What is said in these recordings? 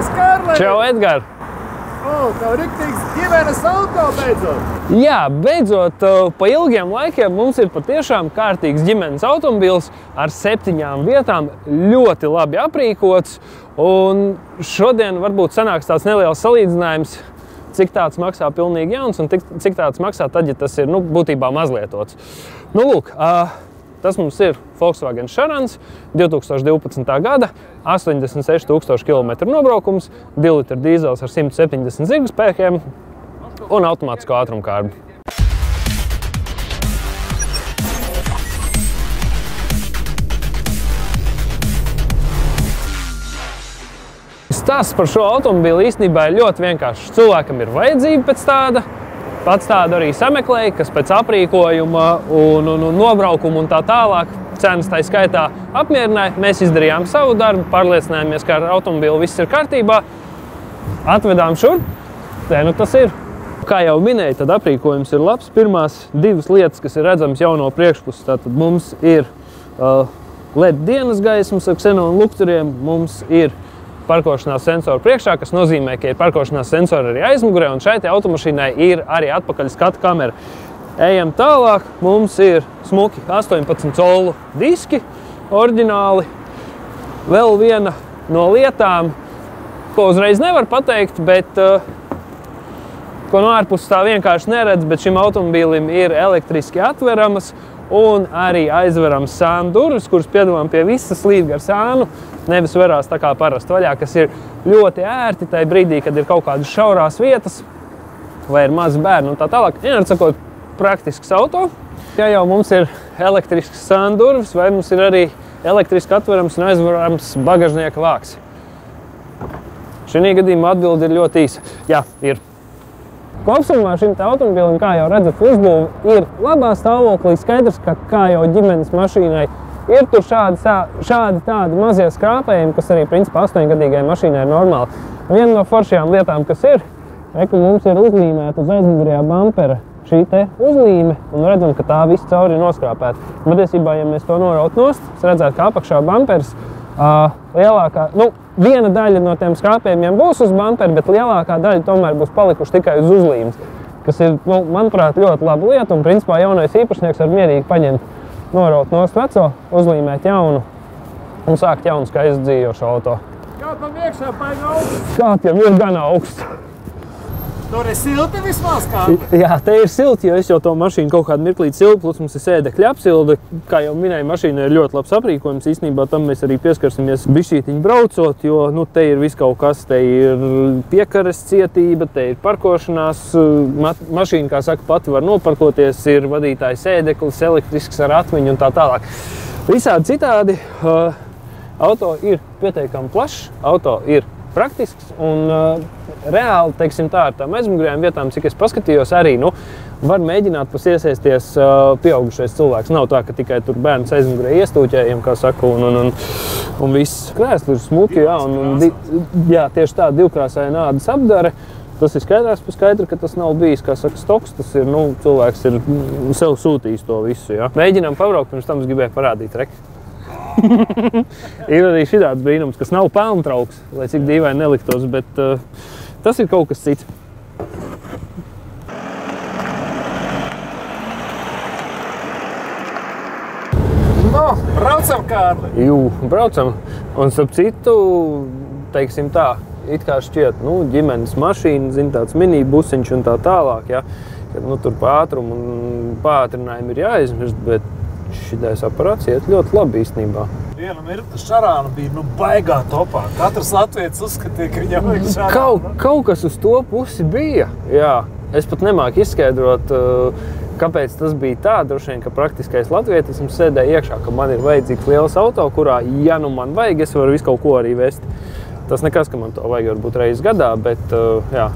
Sveiks, Kārli! Čau, Edgars! O, tev riktīgs ģimenes auto beidzot! Jā, beidzot, uh, pa ilgiem laikiem mums ir patiešām kārtīgs ģimenes automobils ar septiņām vietām, ļoti labi aprīkots. Un šodien varbūt sanāks tāds neliels salīdzinājums, cik tāds maksā pilnīgi jauns un cik tāds maksā tad, ja tas ir nu, būtībā mazlietots. Nu, lūk, uh, Tas mums ir Volkswagen Šarans 2012. gada 86,000 km nobraukums, 2 litru dīzels ar 170 zirga spēkiem un automātisko ātrumkārbu. Stāsts par šo automobili īstenībā ir ļoti vienkāršs. Cilvēkam ir vajadzība pēc tāda, Pats tādu arī sameklēju, kas pēc aprīkojuma un, un, un nobraukuma un tā tālāk cenas tā skaitā apmierināja. Mēs izdarījām savu darbu, pārliecinājāmies, ka ar automobili viss ir kārtībā. Atvedām šurp. Te nu tas ir. Kā jau minēju, tad aprīkojums ir labs. Pirmās divas lietas, kas ir redzamas jau no priekšpuses, tātad mums ir uh, LED dienas gaismas ar ksenonu lukturiem, mums ir uh, parkošanās sensoru priekšā, kas nozīmē, ka ir parkošanās sensori arī aizmugurē, un šai automašīnai ir arī atpakaļ skatu kamera. Ejam tālāk, mums ir smuki 18 colu diski, oriģināli. Vēl viena no lietām, ko uzreiz nevar pateikt, bet uh, ko no ārpuses tā vienkārši neredz, bet šim automobīlim ir elektriski atveramas un arī aizverams sānu durvis, kuras piedāvājam pie visas līdz ar sānu nevis verās tā kā parasti vaļā, kas ir ļoti ērti tajā brīdī, kad ir kaut kādas šaurās vietas vai ir mazi bērni un tā tālāk. Vienmēr sakot, praktisks auto. Ja jau mums ir elektrisks sāndurvis, vai mums ir arī elektriski atverams un aizverams bagažnieka vāks. Šī gadījumā atbilde ir ļoti īsa. Jā, ir. Kopumā šim automobilim, kā jau redzat, uzbūve ir labā stāvoklī. Skaidrs, ka kā jau ģimenes mašīnai Ir tur šādi, šādi tādi mazie skrāpējumi, kas arī principā astoņgadīgai mašīnai ir normāli. Viena no foršajām lietām, kas ir, ir, ka mums ir uzlīmēta uz aizmugurējā bumpera šī uzlīme, un redzam, ka tā viss cauri ir noskrāpēta. Patiesībā, ja mēs to norautu nost, mēs redzētu, ka apakšā bumpers uh, lielākā, nu, viena daļa no tiem skrāpējumiem būs uz bumpera, bet lielākā daļa tomēr būs palikuši tikai uz uzlīmes, kas ir, nu, manuprāt, ļoti laba lieta, un principā jaunais īpašnieks var mierīgi paņemt noraut nost veco, uzlīmēt jaunu un sākt jaunu skaistu dzīvošu auto. Kā tam iekšā paigi augsts? Kā tam ir gan augsts? Tur ir silti vismaz kā? Jā, te ir silti, jo es jau to mašīnu kaut kādu mirklīt siltu, plus mums ir sēdekļa apsilde. Kā jau minēju, mašīna ir ļoti labs aprīkojums. Īstenībā tam mēs arī pieskarsimies bišķītiņu braucot, jo nu, te ir viss kaut kas. Te ir piekares cietība, te ir parkošanās. Ma mašīna, kā saka, pati var noparkoties, ir vadītāja sēdeklis, elektrisks ar atmiņu un tā tālāk. Visādi citādi. Uh, auto ir pietiekami plašs, auto ir praktisks un uh, reāli, teiksim tā, ar tām aizmugurējām vietām, cik es paskatījos, arī nu, var mēģināt pats iesaisties uh, pieaugušais cilvēks. Nav tā, ka tikai tur bērns aizmugurē iestūķējiem, kā saka, un, un, un, un viss krēsls ir smuki, jā, un, un, di, jā, tieši tā divkrāsaina ādas apdare. Tas ir skaidrs, ka skaidri, ka tas nav bijis saka, stoks. Tas ir nu, cilvēks, ir sev sūtījis to visu. Jā. Mēģinām pabraukt, pirms tam es gribēju parādīt. Rek. ir arī šāds brīnums, kas nav pelntrauks, lai cik dīvaini neliktos, bet uh, tas ir kaut kas cits. No, braucam, Kārli! Jū, braucam. Un, starp citu, teiksim tā, it kā šķiet, nu, ģimenes mašīna, zin, tāds mini-busiņš un tā tālāk, ja, kad, nu, tur pātrumu un pātrinājumu ir jāizmirst, bet šis aparāts iet ļoti labi īstenībā. Viena mirkli šarāna bija nu, baigā topā. Katrs latviečs uzskatīja, ka viņam ir šarāna. Kaut, kaut kas uz to pusi bija. Jā. Es pat nemāku izskaidrot, uh, kāpēc tas bija tā. Droši vien, ka praktiskais latvietis sēdēja iekšā, ka man ir vajadzīgs liels auto, kurā, ja nu man vajag, es varu visu kaut ko arī vest. Tas nekas, ka man to vajag varbūt reizes gadā, bet uh, jā.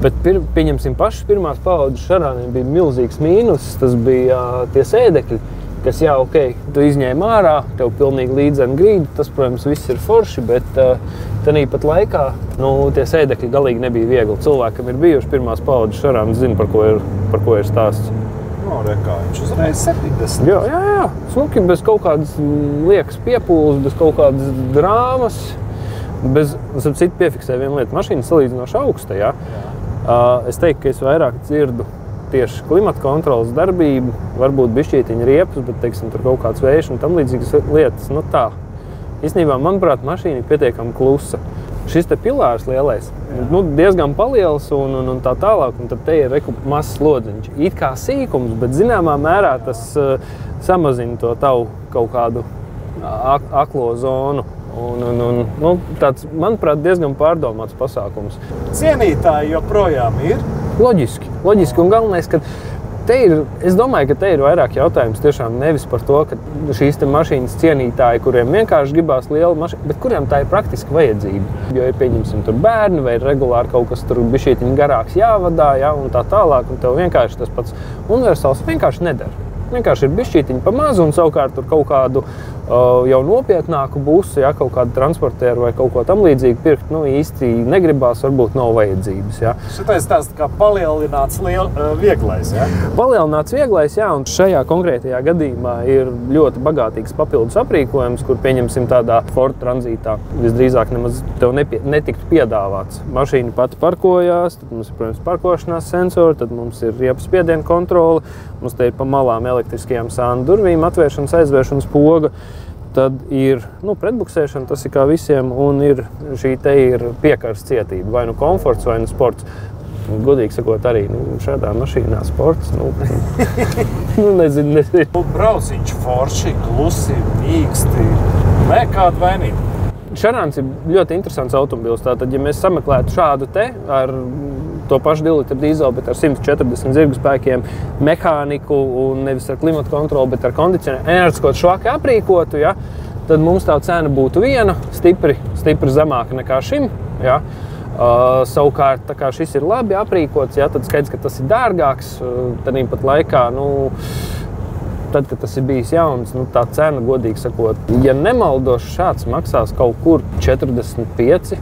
Bet pir, pieņemsim, pašas pirmās paudzes šarāniem bija milzīgs mīnus. Tas bija uh, tie sēdekļi kas jau ok, tu izņēmi ārā, tev pilnīgi līdzena grīda. Tas, protams, viss ir forši, bet uh, tajā pat laikā nu, tie sēdekļi galīgi nebija viegli. Cilvēkam ir bijuši pirmās paudzes šarām, zina, par ko ir, par ko ir stāsts. No, re, kā, viņš uzreiz 70. Jā, jā, jā. Smuki, bez kaut kādas liekas piepūles, bez kaut kādas drāmas. Bez, starp citu, piefiksēju vienu lietu. Mašīna salīdzinoši augsta. Ja? Uh, es teiktu, ka es vairāk dzirdu tieši klimata kontrolas darbību, varbūt bišķītiņa riepas, bet teiksim, tur kaut kāds vējš un tam līdzīgas lietas. Nu, tā. Īstenībā, manuprāt, mašīna ir pietiekami klusa. Šis te pilārs lielais, nu, diezgan liels un, un, un tā tālāk. Un tad te ir mazs slodziņš. It kā sīkums, bet zināmā mērā tas uh, samazina to tavu kaut kādu ak aklo zonu. Un, un, un, nu, tāds, manuprāt, diezgan pārdomāts pasākums. Cienītāji joprojām ir. Loģiski, loģiski. Un galvenais, ka te ir, es domāju, ka te ir vairāk jautājums tiešām nevis par to, ka šīs mašīnas cienītāji, kuriem vienkārši gribās liela mašīna, bet kuriem tā ir praktiski vajadzība. Jo ir pieņemsim tur bērni vai ir regulāri kaut kas tur bija garāks jāvadā, ja, un tā tālāk, un tev vienkārši tas pats universāls vienkārši nedara. Vienkārši ir bišķītiņa pa mazu, un savukārt tur kaut kādu jau nopietnāku busu, ja kaut kādu transportieru vai kaut ko tamlīdzīgu pirkt, nu īsti negribās, varbūt nav vajadzības. Ja. Šitais tāds kā palielināts liel, uh, vieglais. Ja? Palielināts vieglais, jā, un šajā konkrētajā gadījumā ir ļoti bagātīgs papildus aprīkojums, kur pieņemsim tādā Ford tranzītā visdrīzāk nemaz tev nepie, netiktu piedāvāts. Mašīna pati parkojās, tad mums ir, protams, parkošanās sensori, tad mums ir riepas spiediena kontrole, mums te ir pa malām elektriskajām sānu durvīm, atvēršanas, aizvēršanas poga. Tad ir nu, pretbuksēšana, tas ir kā visiem, un ir šī te ir piekars cietība, vai nu komforts, vai nu sports. Godīgi sakot, arī nu, šādā mašīnā sports. Nu, nu, nezinu, nezinu. Brauciņš forši, klusi, mīksti. Nē, kāda vainība. Šarāns ir ļoti interesants automobilis. Tātad, ja mēs sameklētu šādu te ar to pašu 2 litru dīzeli, bet ar 140 zirgu spēkiem, mehāniku un nevis ar klimatu kontroli, bet ar kondicionēru, enerģiskot švaki aprīkotu, ja, tad mums tā cena būtu viena, stipri, stipri zemāka nekā šim. Ja. Uh, savukārt, kā šis ir labi aprīkots, ja, tad skaidrs, ka tas ir dārgāks. Uh, tad pat laikā, nu, tad, kad tas ir bijis jauns, nu, tā cena, godīgi sakot, ja nemaldos, šāds maksās kaut kur 45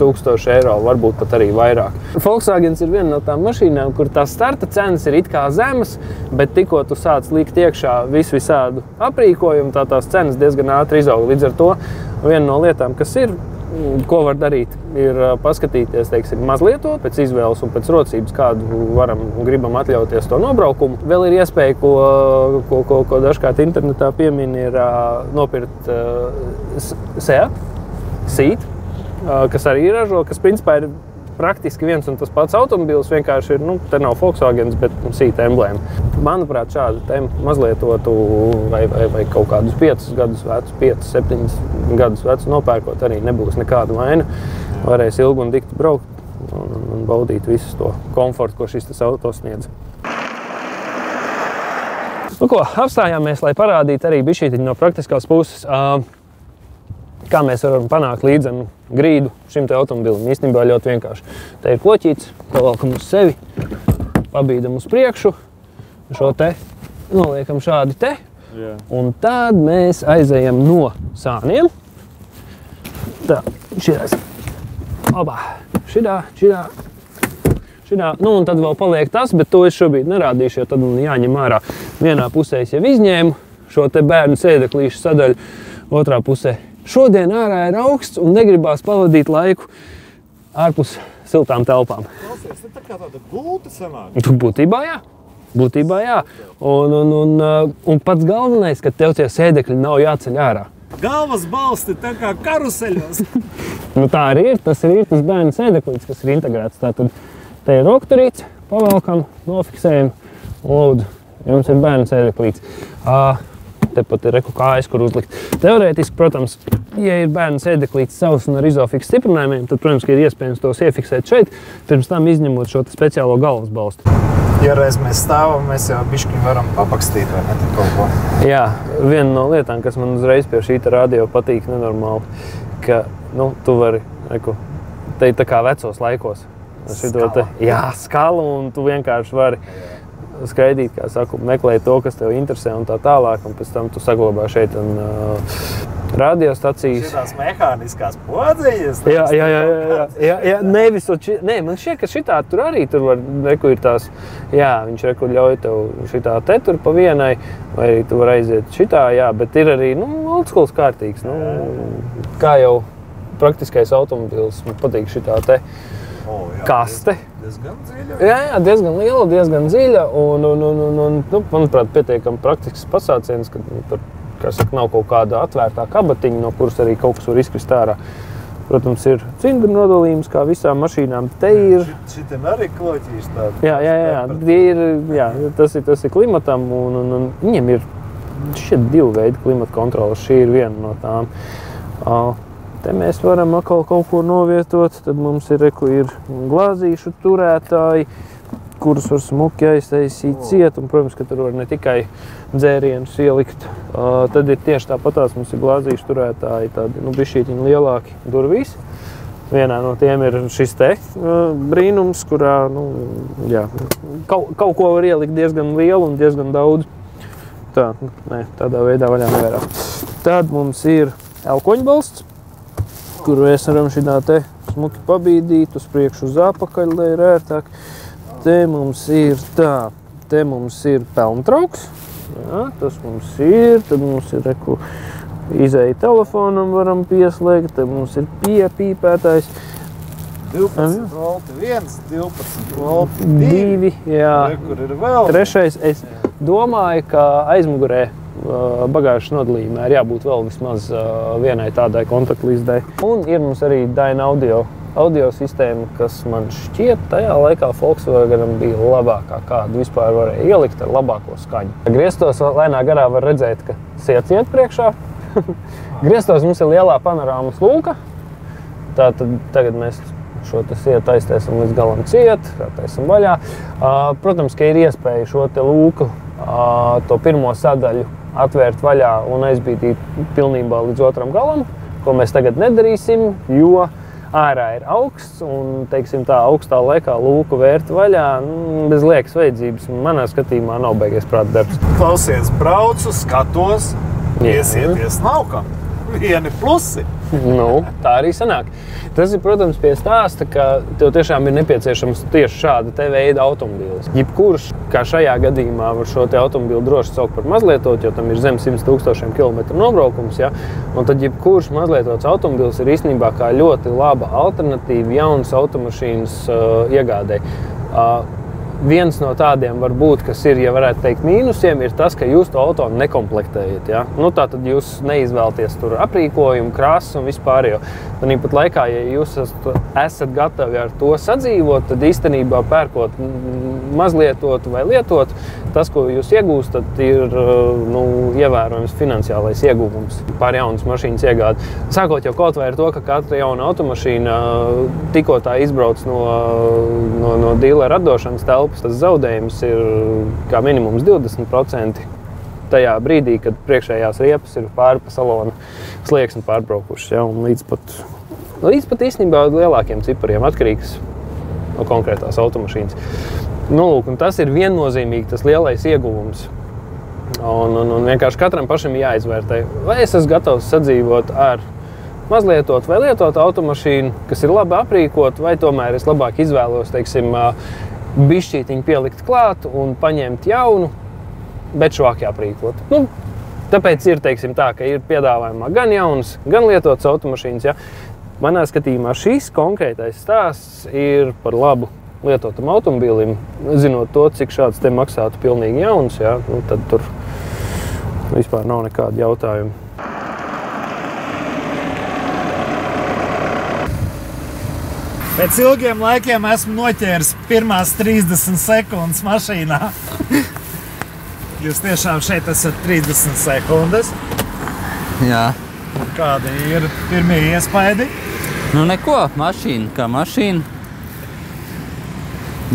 1000 eiro, varbūt pat arī vairāk. Volkswagen ir viena no tām mašīnām, kur tās starta cenas ir it kā zemas, bet tikko tu sāc likt iekšā visu visādu aprīkojumu, tā tās cenas diezgan ātri izaug. Līdz ar to viena no lietām, kas ir, ko var darīt, ir paskatīties, teiksim, mazliet to pēc izvēles un pēc rocības, kādu varam un gribam atļauties to nobraukumu. Vēl ir iespēja, ko, ko, ko, ko dažkārt internetā piemin, ir nopirkt uh, SEAT, SEAT kas arī ražo, kas principā ir praktiski viens un tas pats automobilis. Vienkārši ir, nu, te nav Volkswagen, bet sīta emblēma. Manuprāt, šādu tēmu mazlietotu vai, vai, vai kaut kādus 5 gadus vecu, 5, 7 gadus vecu nopērkot, arī nebūs nekāda vaina. Varēs ilgi un dikti braukt un, un baudīt visu to komfortu, ko šis auto sniedz. Nu, ko, apstājāmies, lai parādītu arī no praktiskās puses. Uh, Kā mēs varam panākt līdzenu grīdu šim automobilim? Īstenībā ļoti vienkārši. Te ir kloķīts, pavalkam uz sevi, pabīdam uz priekšu, šo te noliekam šādi te. Yeah. Un tad mēs aizejam no sāniem. Tā, šitās. Oba, šitā, šitā. Šitā. Nu, un tad vēl paliek tas, bet to es šobrīd nerādīšu, jo tad man jāņem ārā. Vienā pusē es jau izņēmu šo te bērnu sēdeklīšu sadaļu, otrā pusē Šodien ārā ir augsts un negribās pavadīt laiku ārpus siltām telpām. Klausies, tā kā tāda gulta sanāk. Tu būtībā jā. Būtībā jā. Un, un, un, uh, un pats galvenais, ka tev tie sēdekļi nav jāceļ ārā. Galvas balsti tā kā karuseļos. nu, tā arī ir. Tas ir tas bērnu sēdeklis, kas ir integrēts. Tātad te ir rokturīts, pavelkam, nofiksējam. Lūdzu, jums ir bērnu sēdeklis. Uh, tepat ir reku kājas, kur uzlikt. Teorētiski, protams, ja ir bērns ēdeklīts savs un ar izofiks stiprinājumiem, tad, protams, ir iespējams tos iefiksēt šeit, pirms tam izņemot šo speciālo galvas balstu. Ja reiz mēs stāvam, mēs jau bišķiņi varam papakstīt vai ne kaut ko. Jā, viena no lietām, kas man uzreiz pie šī radio patīk nenormāli, ka, nu, tu vari, reku, te ir tā kā vecos laikos. Skala. Te, jā, skala, un tu vienkārši vari. Jā skraidīt, kā saku, meklēt to, kas tev interesē, un tā tālāk. Un pēc tam tu saglabā šeit un, uh, radiostacijas. Tās mehāniskās podziņas. Jā, jā, jā, jā, jā, jā nevis ši, nē, man šķiet, ka šitā tur arī tur var, reku ir tās, jā, viņš reku ļauj tev šitā te tur pa vienai, vai arī tu var aiziet šitā, jā, bet ir arī, nu, oldschools kārtīgs, nu, kā jau praktiskais automobīls. Man patīk šī tā O, jā, kaste. Diezgan dziļa. Jā, jā, diezgan liela, diezgan dziļa un, un, un, un, un nu, manuprāt, pietiekami praktisks pasāciens, ka nu, tur saka, nav kaut kāda atvērtā kabatiņa, no kuras arī kaut kas var izkrist ārā. Protams, ir cimdu nodalījums, kā visām mašīnām. Te ir Šitiem arī kloķīši tādi. Jā, jā, jā, ir, jā tas, ir, tas ir klimatam, un, un, un viņiem ir šie divi veidi klimata kontrolas. Šī ir viena no tām. Uh, Te mēs varam atkal kaut ko novietot. Tad mums ir, reku, ir glāzīšu turētāji, kurus var smuki aiztaisīt ciet. Un, protams, ka tur var ne tikai dzērienus ielikt. Uh, tad ir tieši tāpatās mums ir glāzīšu turētāji, tādi nu, bišķītiņi lielāki durvīs. Vienā no tiem ir šis te uh, brīnums, kurā nu, jā, kaut, kaut ko var ielikt diezgan lielu un diezgan daudz. Tā, nē, tādā veidā vaļā nevērās. Tad mums ir elkoņbalsts, kuru mēs varam šādā te smuki pabīdīt uz priekšu, uz apakaļ, lai ir ērtāk. Te mums ir tā, te mums ir pelntrauks. Jā, tas mums ir, tad mums ir reku, izēja telefonam varam pieslēgt, tad mums ir piepīpētājs. 12 volti, 1, 12 volti, 2. Divi, jā. Kur ir vēl? Trešais, es domāju, ka aizmugurē bagāžas nodalījumā ir jābūt vēl vismaz uh, vienai tādai kontaktlīzdei. Un ir mums arī Daina audio. Audio sistēma, kas man šķiet, tajā laikā Volkswagenam bija labākā, kādu vispār varēja ielikt ar labāko skaņu. Grieztos lēnā garā var redzēt, ka sirds iet priekšā. Grieztos mums ir lielā panorāmas lūka. Tātad tagad mēs šo sietu aiztaisām līdz galam ciet, taisam vaļā. Uh, Protams, ka ir iespēja šo lūku, to pirmo sadaļu atvērt vaļā un aizbīdīt pilnībā līdz otram galam, ko mēs tagad nedarīsim, jo ārā ir augsts un, teiksim tā, augstā laikā lūku vērt vaļā nu, bez liekas vajadzības. Manā skatījumā nav beigies prāta darbs. Klausies, braucu, skatos, iesieties nav kam. Vieni plusi. Nu, tā arī sanāk. Tas ir, protams, pie stāsta, ka tev tiešām ir nepieciešams tieši šāda veida automobīls. Jebkurš, kā šajā gadījumā, var šo automobīlu droši saukt par mazlietotu, jo tam ir zem 100 tūkstošiem kilometru nobraukums. Ja? Un tad jebkurš mazlietots automobīls ir īstenībā ļoti laba alternatīva jaunas automašīnas uh, iegādēji. Uh, Viens no tādiem, varbūt, kas ir, ja varētu teikt, mīnusiem, ir tas, ka jūs to auto nekomplektējat. Ja? Nu, tā tad jūs neizvēlaties tur aprīkojumu, krāsu un vispār. Tad pat laikā, ja jūs esat, gatavi ar to sadzīvot, tad īstenībā pērkot mazlietotu vai lietotu, tas, ko jūs iegūstat, ir nu, ievērojams finansiālais ieguvums par jaunas mašīnas iegādi. Sākot jau kaut vai ar to, ka katra jauna automašīna tikko tā izbrauc no, no, no dīlera atdošanas telpas, tas zaudējums ir kā minimums 20%. Tajā brīdī, kad priekšējās riepas ir pāri pa salonu slieksni pārbraukušas, ja, un līdz pat, līdz pat īstenībā lielākiem cipariem atkarīgs no konkrētās automašīnas. Nu, lūk, tas ir viennozīmīgi tas lielais ieguvums. Un, un, un vienkārši katram pašam jāizvērtē, vai es esmu gatavs sadzīvot ar mazlietot vai lietot automašīnu, kas ir labi aprīkota, vai tomēr es labāk izvēlos, teiksim, bišķītiņu pielikt klāt un paņemt jaunu, bet švaki aprīkot. Nu, tāpēc ir teiksim, tā, ka ir piedāvājumā gan jauns, gan lietots automašīnas. Ja. Manā skatījumā šis konkrētais stāsts ir par labu lietotam automobīlim. Zinot to, cik šāds te maksātu pilnīgi jauns, ja, nu, tad tur vispār nav nekādu jautājumu. Pēc ilgiem laikiem esmu noķēris pirmās 30 sekundes mašīnā. Jūs tiešām šeit esat 30 sekundes. Jā, Kādi ir pirmie iespaidi? nu neko, mašīna kā mašīna.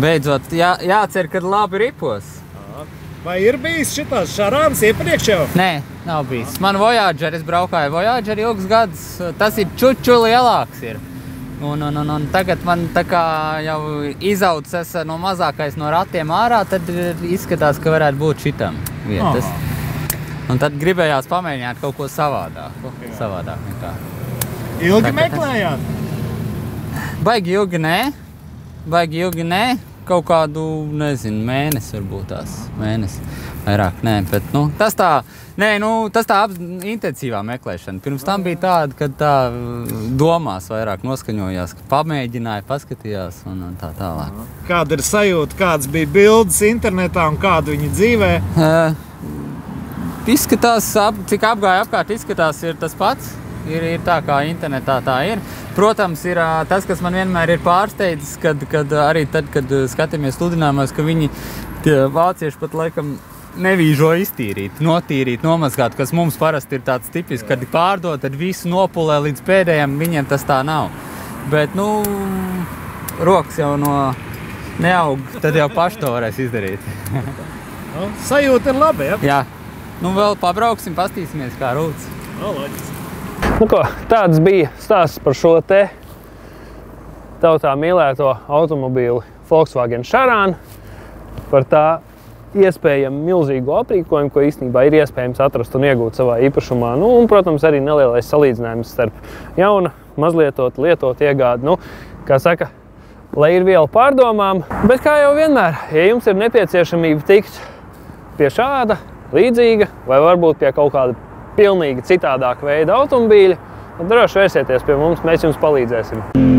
Beidzot, jā, jācer, kad labi ripos. Vai ir bijis šitās šarāns iepriekš jau? Nē, nav bijis. Man Voyager, es braukāju Voyager ilgus gadus. Tas ir čuču lielāks. Ir. Un, un, un, un tagad man tā kā jau izaudzis no mazākais no ratiem ārā, tad izskatās, ka varētu būt šitam vietas. Un tad gribējās pamēģināt kaut ko savādāku. Savādāk nekā. Ilgi tas- meklējāt. Baigi ilgi nē, baigi ilgi nē. kaut kādu, nezinu, mēnesi, varbūt tās mēnesi. Vairāk, nē, bet nu, tas tā, nē, nu, tas tā ap- intensīvā meklēšana. Pirms tam bija tāda, kad tā domās vairāk noskaņojās, ka pamēģināja, paskatījās un, un tā tālāk. Kāda ir sajūta, kādas bija bildes internetā un kāda viņa dzīvē? Uh, izskatās, ap, cik apgāja apkārt, izskatās, ir tas pats. Ir, ir tā, kā internetā tā ir. Protams, ir tas, kas man vienmēr ir pārsteidzis, kad, kad arī tad, kad skatāmies sludinājumos, ka viņi vācieši pat laikam nevīžo iztīrīt, notīrīt, nomazgāt, kas mums parasti ir tāds tipisks, kad pārdod, tad visu nopulē līdz pēdējiem, viņiem tas tā nav. Bet, nu, rokas jau no neaug, tad jau paši to varēs izdarīt. Nu, sajūta ir laba. Ja? Jā, nu vēl pabrauksim, pastīsimies, kā rūtas. No, loģiski. Nu, ko, tāds bija stāsts par šo te tautā mīlēto automobīli Volkswagen Šarānu. Par tā iespējami milzīgu aprīkojumu, ko īstenībā ir iespējams atrast un iegūt savā īpašumā. Nu, un, protams, arī nelielais salīdzinājums starp jaunu, mazlietot, lietot iegādi. Nu, kā saka, lai ir viela pārdomām, bet kā jau vienmēr, ja jums ir nepieciešamība tikt pie šāda, līdzīga vai varbūt pie kaut kāda pilnīgi citādāka veida automobīļa, tad droši vērsieties pie mums, mēs jums palīdzēsim.